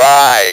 cry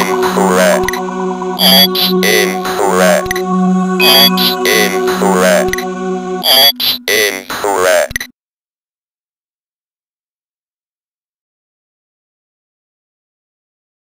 incorrect. It's incorrect. It's incorrect.